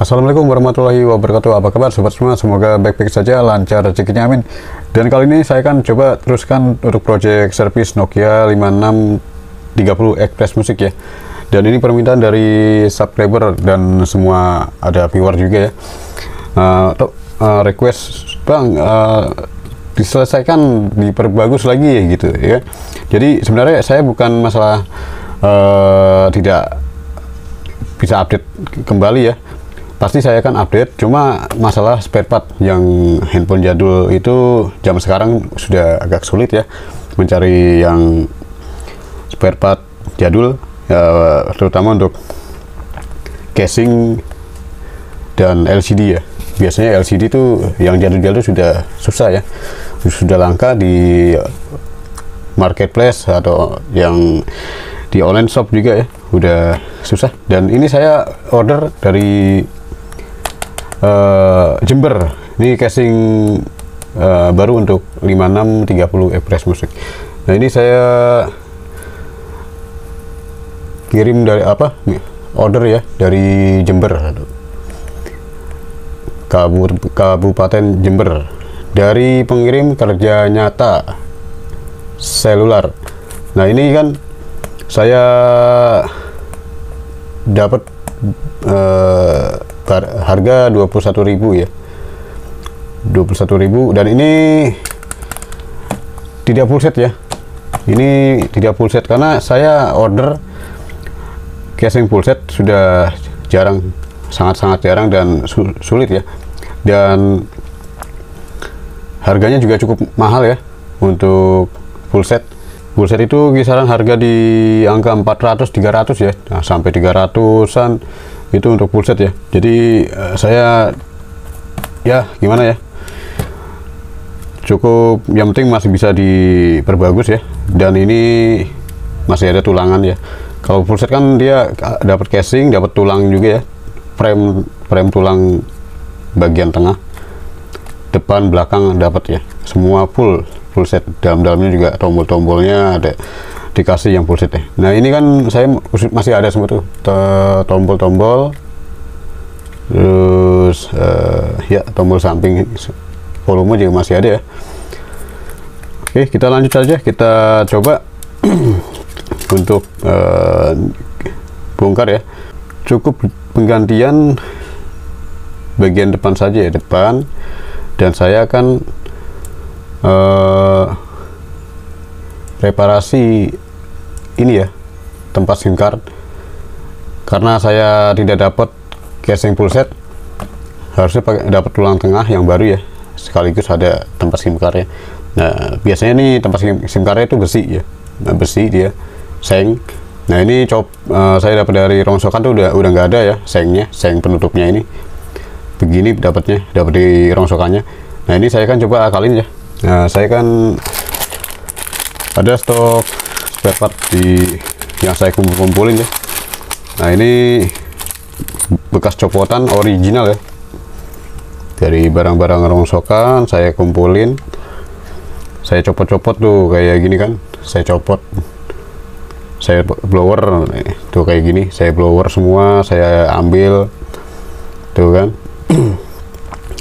Assalamualaikum warahmatullahi wabarakatuh. Apa kabar sobat semua? Semoga baik-baik saja lancar rezekinya amin. Dan kali ini saya akan coba teruskan untuk project service Nokia 5630 Express Music ya. Dan ini permintaan dari subscriber dan semua ada viewer juga ya. Uh, uh, request bang uh, diselesaikan diperbagus lagi ya gitu ya. Jadi sebenarnya saya bukan masalah uh, tidak bisa update kembali ya pasti saya akan update cuma masalah spare part yang handphone jadul itu jam sekarang sudah agak sulit ya mencari yang spare part jadul ya, terutama untuk casing dan LCD ya. Biasanya LCD itu yang jadul-jadul sudah susah ya sudah langka di marketplace atau yang di online shop juga ya udah susah. Dan ini saya order dari uh, Jember ini casing uh, baru untuk 5630 Express Music. Nah ini saya kirim dari apa? Order ya dari Jember. Kabupaten Jember. Dari pengirim kerja nyata selular. Nah ini kan saya dapat uh, harga 21.000 ya. 21.000 dan ini tidak full set ya. Ini tidak full set karena saya order casing full set sudah jarang sangat-sangat jarang dan sulit ya. Dan harganya juga cukup mahal ya untuk full set. Full set itu kisaran harga di angka 400 300 ya. Nah, sampai 300an itu untuk full set ya. Jadi uh, saya ya gimana ya? Cukup yang penting masih bisa diperbagus ya. Dan ini masih ada tulangan ya. Kalau full set kan dia dapat casing dapat tulang juga ya. Frame frame tulang bagian tengah. Depan belakang dapat ya. Semua full full set. Dalam-dalamnya juga tombol-tombolnya ada dikasih yang set ya. Nah ini kan saya masih ada semua tuh tombol-tombol, terus uh, ya tombol samping volume juga masih ada ya. Oke kita lanjut saja kita coba untuk uh, bongkar ya. Cukup penggantian bagian depan saja ya depan dan saya akan uh, reparasi ini ya tempat SIM card. Karena saya tidak dapat casing full set harusnya pakai dapat tulang tengah yang baru ya. Sekaligus ada tempat SIM card ya. Nah biasanya nih tempat SIM, SIM card itu besi ya. Nah, besi dia seng. Nah ini cop uh, saya dapat dari rongsokan tuh udah udah nggak ada ya sengnya seng penutupnya ini. Begini dapatnya dapat di rongsokannya. Nah ini saya kan coba akalin ya. Nah saya kan ada stok spare part di yang saya kumpul-kumpulin ya. Nah ini bekas copotan original ya. Dari barang-barang rongsokan saya kumpulin. Saya copot-copot tuh kayak gini kan. Saya copot. Saya blower tuh kayak gini. Saya blower semua saya ambil. Tuh kan.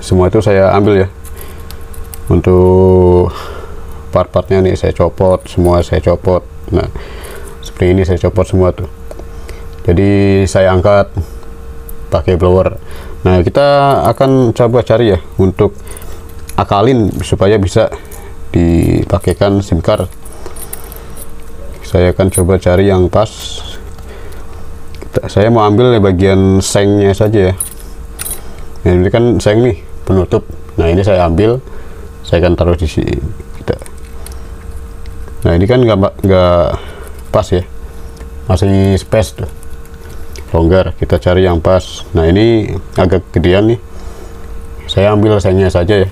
Semua itu saya ambil ya. Untuk part-partnya nih saya copot semua saya copot. Nah seperti ini saya copot semua tuh. Jadi saya angkat pakai blower. Nah kita akan coba cari ya untuk akalin supaya bisa dipakaikan SIM card. Saya akan coba cari yang pas. Saya mau ambil bagian sengnya saja ya. Nah, ini kan seng nih penutup. Nah ini saya ambil. Saya akan taruh di sini kita nah ini kan nggak nggak pas ya. Masih space tuh. Longgar kita cari yang pas. Nah ini agak gedean nih. Saya ambil sengnya saja ya.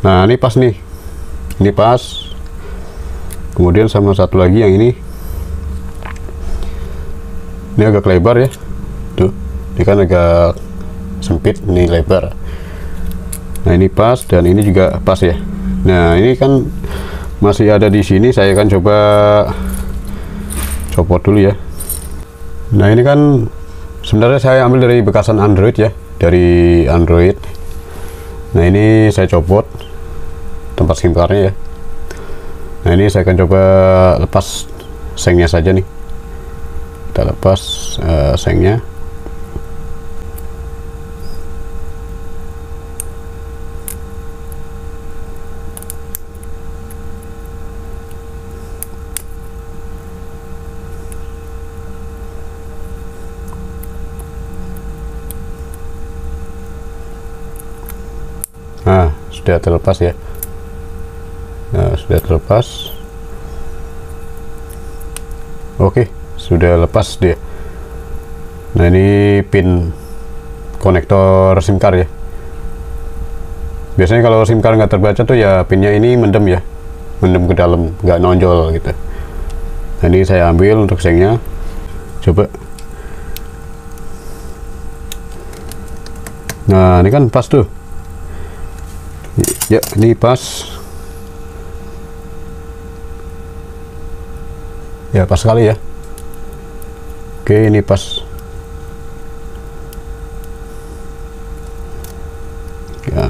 Nah ini pas nih. Ini pas. Kemudian sama satu lagi yang ini. Ini agak lebar ya. Tuh ini kan agak sempit ini lebar. Nah ini pas dan ini juga pas ya. Nah ini kan masih ada di sini saya akan coba copot dulu ya. Nah ini kan sebenarnya saya ambil dari bekasan Android ya dari Android. Nah ini saya copot tempat SIM ya. Nah ini saya akan coba lepas sengnya saja nih. Kita lepas uh, sengnya nah sudah terlepas ya. Nah sudah terlepas. Oke sudah lepas dia. Nah ini pin konektor SIM card ya. Biasanya kalau SIM card nggak terbaca tuh ya pinnya ini mendem ya. Mendem ke dalam nggak nonjol gitu. Nah ini saya ambil untuk sengnya. Coba. Nah ini kan pas tuh ya ini pas. Ya pas sekali ya. Oke ini pas. Ya,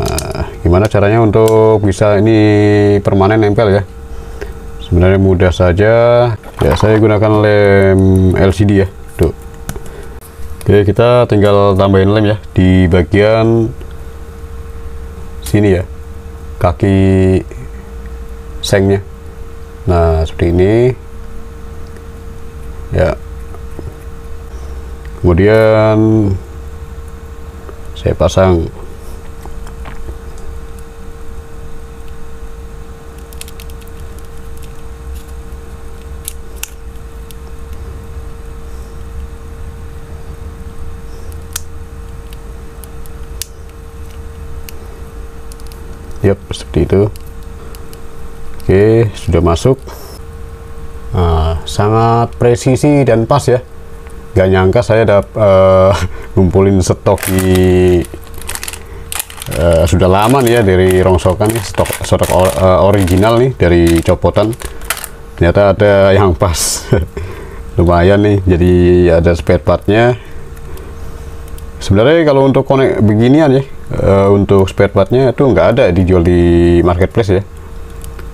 gimana caranya untuk bisa ini permanen nempel ya? Sebenarnya mudah saja. Ya saya gunakan lem LCD ya tuh. Oke kita tinggal tambahin lem ya di bagian sini ya kaki sengnya. Nah seperti ini. Ya. Kemudian saya pasang Yap, seperti itu. Oke, sudah masuk. Nah, sangat presisi dan pas ya. Gak nyangka saya dapat uh, ngumpulin stok di uh, sudah lama nih ya dari rongsokan nih stok stok or, uh, original nih dari copotan. Ternyata ada yang pas. Lumayan nih, jadi ada spare partnya. Sebenarnya kalau untuk konek beginian ya, uh, untuk spare partnya itu nggak ada dijual di marketplace ya.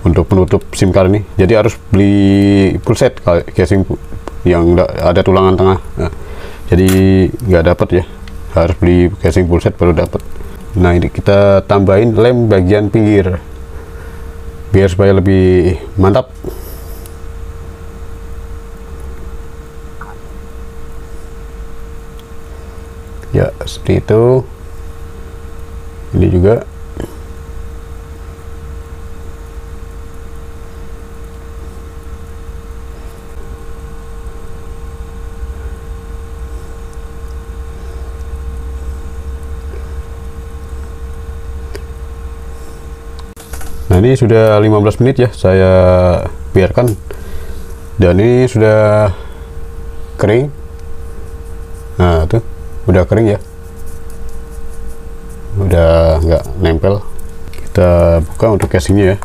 Untuk penutup SIM card ini. Jadi harus beli full set casing yang ada tulangan tengah. Nah, jadi nggak dapat ya. Harus beli casing full set baru dapat nah ini kita tambahin lem bagian pinggir. Biar supaya lebih mantap. Ya seperti itu ini juga Nah ini sudah 15 menit ya saya biarkan. Dan ini sudah kering. Nah tuh udah kering ya udah nggak nempel kita buka untuk casingnya ya.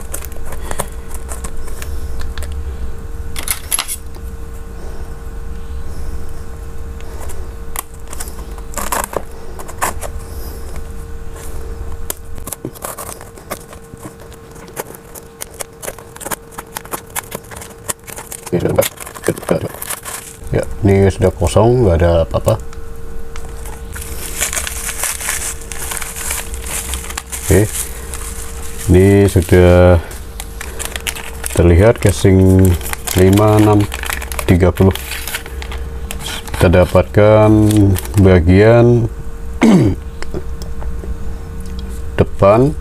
Ya, ini sudah kosong, nggak ada apa-apa. Oke, ini sudah terlihat casing 5630. Kita dapatkan bagian depan.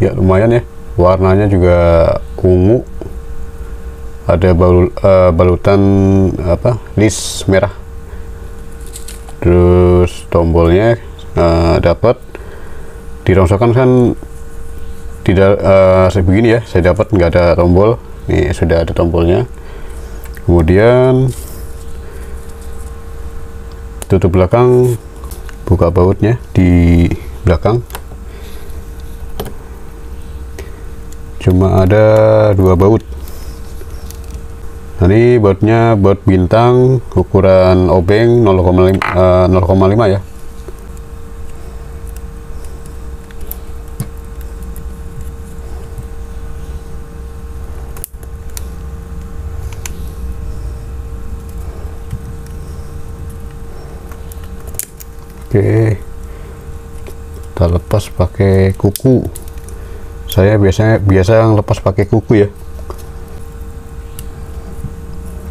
Ya lumayan ya. Warnanya juga ungu. Ada bal uh, balutan apa list merah. Terus tombolnya uh, dapat. Dirongsokan kan tidak uh, sebegini ya saya dapat nggak ada tombol. Ini sudah ada tombolnya. Kemudian tutup belakang buka bautnya di belakang. Cuma ada dua baut. Nah, ini bautnya baut bintang ukuran obeng 0,5 uh, 0,5 ya. Oke. Kita lepas pakai kuku. Saya biasanya biasa lepas pakai kuku ya.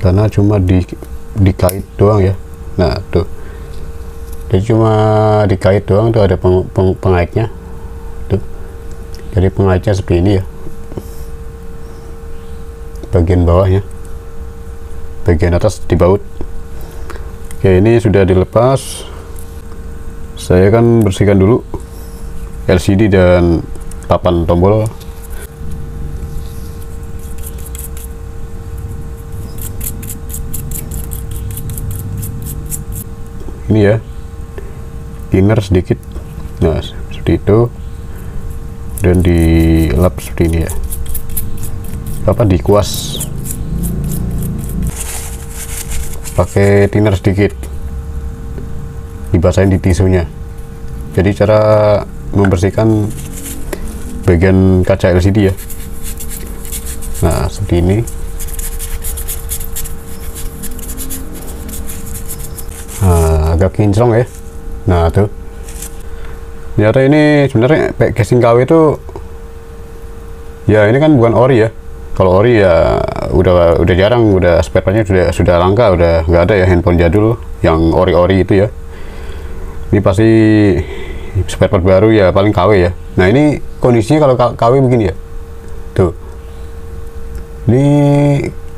Karena cuma di dikait doang ya. Nah tuh. Jadi cuma dikait doang tuh ada peng, peng, pengaitnya. Tuh. Jadi pengaitnya seperti ini ya. Bagian bawahnya. Bagian atas dibaut oke ini sudah dilepas saya kan bersihkan dulu LCD dan papan tombol. Ini ya thinner sedikit. Nah seperti itu. Dan dilap seperti ini ya. Apa dikuas. Pakai thinner sedikit dibasahin di tisunya. Jadi cara membersihkan bagian kaca LCD ya. Nah seperti ini. Nah, agak kinclong ya. Nah tuh. Ternyata ini sebenarnya casing KW itu ya ini kan bukan ori ya. Kalau ori ya udah udah jarang udah spare sudah sudah langka udah nggak ada ya handphone jadul yang ori-ori itu ya ini pasti spare part baru ya paling KW ya. Nah ini kondisinya kalau KW begini ya. Tuh. Ini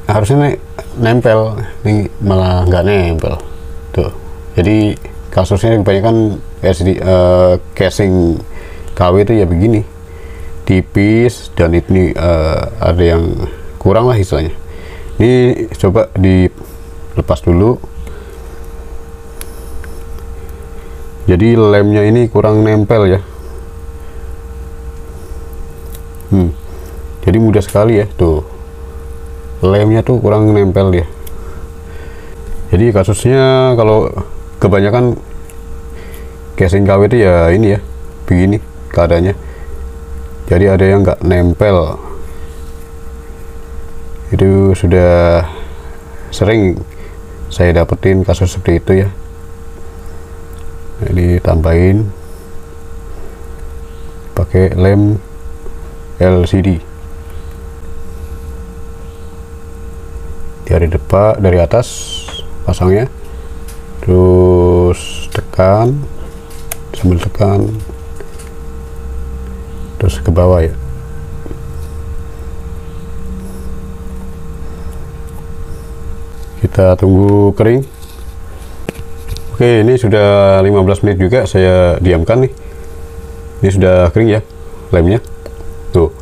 harusnya nempel. Ini malah nggak nempel. Tuh. Jadi kasusnya kebanyakan SD, uh, casing KW itu ya begini. Tipis dan ini uh, ada yang kurang lah istilahnya. Ini coba dilepas dulu jadi lemnya ini kurang nempel ya. Hmm. jadi mudah sekali ya tuh. Lemnya tuh kurang nempel ya jadi kasusnya kalau kebanyakan casing KW itu ya ini ya begini keadaannya. Jadi ada yang nggak nempel. Itu sudah sering saya dapetin kasus seperti itu ya jadi tambahin pakai lem LCD dari depan dari atas pasangnya. Terus tekan sambil tekan. Terus ke bawah ya. Kita tunggu kering oke ini sudah 15 menit juga saya diamkan nih. Ini sudah kering ya lemnya. Tuh.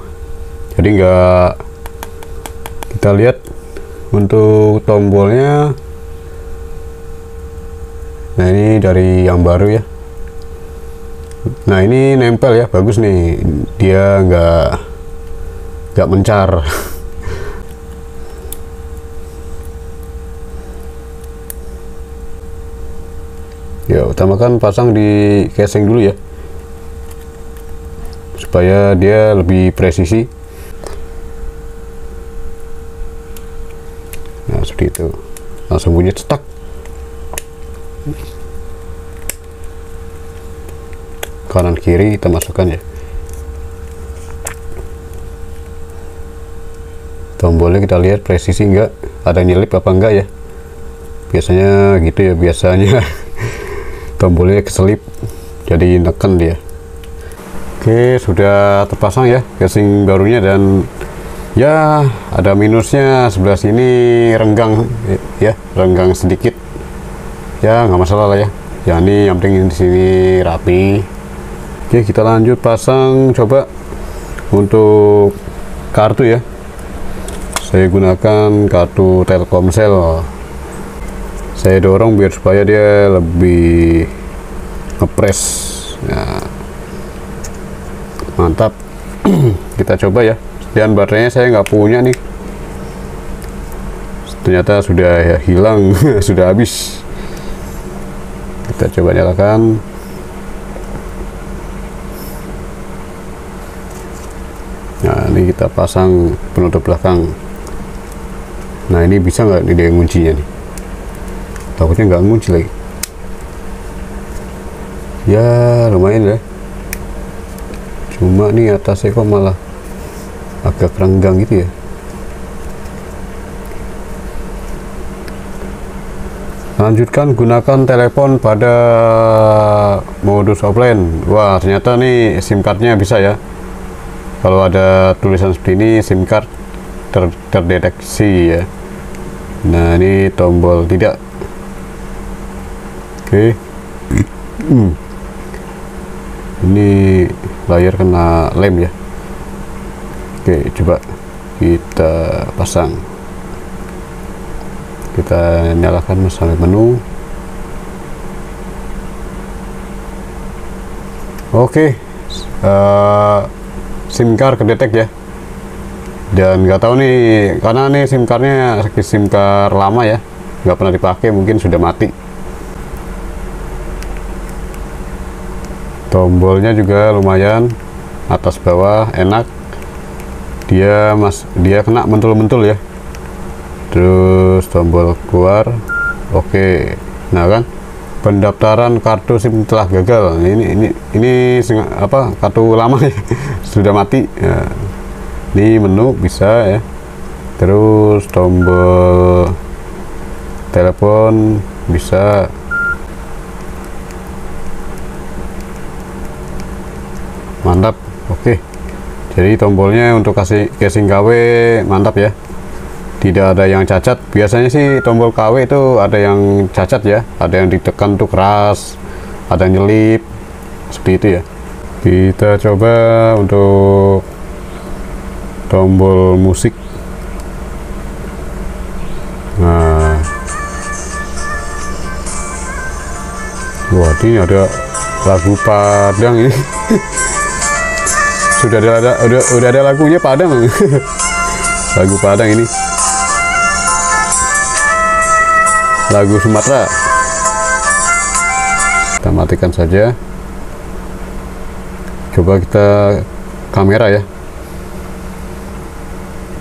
Jadi enggak kita lihat untuk tombolnya. Nah ini dari yang baru ya. Nah ini nempel ya bagus nih. Dia nggak nggak mencar ya utamakan pasang di casing dulu ya. Supaya dia lebih presisi. Seperti itu. Langsung bunyi cetak. Kanan kiri kita masukkan ya. Tombolnya kita lihat presisi enggak? Ada nyelip apa enggak ya? Biasanya gitu ya biasanya tombolnya keselip jadi neken dia. Oke sudah terpasang ya casing barunya dan ya ada minusnya sebelah sini renggang ya renggang sedikit. Ya nggak masalah lah ya. Ya ini yang penting di sini rapi. Oke kita lanjut pasang coba untuk kartu ya. Saya gunakan kartu Telkomsel saya dorong biar supaya dia lebih ngepres. Ya. Mantap. Kita coba ya. Dan baterainya saya nggak punya nih. Ternyata sudah ya, hilang sudah habis. Kita coba nyalakan. Nah ini kita pasang penutup belakang. Nah ini bisa nggak? Nih dia nguncinya nih takutnya nggak ngunci lagi. Ya lumayan ya cuma nih atasnya kok malah agak renggang gitu ya. Lanjutkan gunakan telepon pada modus offline. Wah ternyata nih SIM cardnya bisa ya. Kalau ada tulisan seperti ini SIM card ter terdeteksi ya. Nah ini tombol tidak oke. Okay. ini layar kena lem ya. Oke coba kita pasang. Kita nyalakan sampai menu oke uh, SIM card kedetek ya. Dan nggak tahu nih karena nih SIM cardnya SIM card lama ya nggak pernah dipakai mungkin sudah mati tombolnya juga lumayan atas bawah enak. Dia mas dia kena mentul-mentul ya. Terus tombol keluar oke. Nah kan pendaftaran kartu SIM telah gagal. Ini ini ini apa kartu lama ya sudah mati. Ya. ini menu bisa ya. Terus tombol telepon bisa mantap oke. Jadi tombolnya untuk kasih casing KW mantap ya. Tidak ada yang cacat. Biasanya sih tombol KW itu ada yang cacat ya. Ada yang ditekan tuh keras ada yang nyelip seperti itu ya. Kita coba untuk tombol musik. Nah. Wah ini ada lagu Padang ini sudah ada, udah udah ada lagunya Padang. Lagu Padang ini. Lagu Sumatera. Kita matikan saja. Coba kita kamera ya.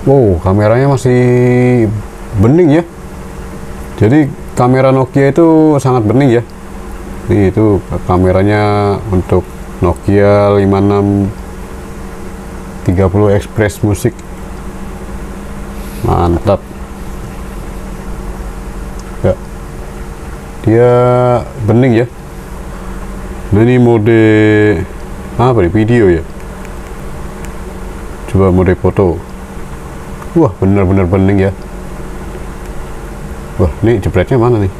Wow kameranya masih bening ya. Jadi kamera Nokia itu sangat bening ya. Ini itu kameranya untuk Nokia 56 30 Express Musik. Mantap. Dia bening ya. Nah ini mode apa nih? Video ya? Coba mode foto. Wah benar-benar bening ya. Wah ini jebretnya mana nih?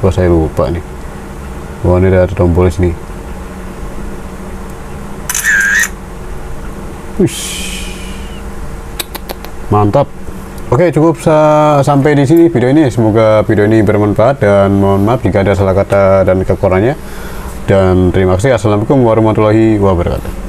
Wah saya lupa nih. Wah ini ada tombol sini Wish. mantap Oke, cukup sa sampai di sini video ini. Semoga video ini bermanfaat dan mohon maaf jika ada salah kata dan kekurangannya. Dan terima kasih. Assalamualaikum warahmatullahi wabarakatuh.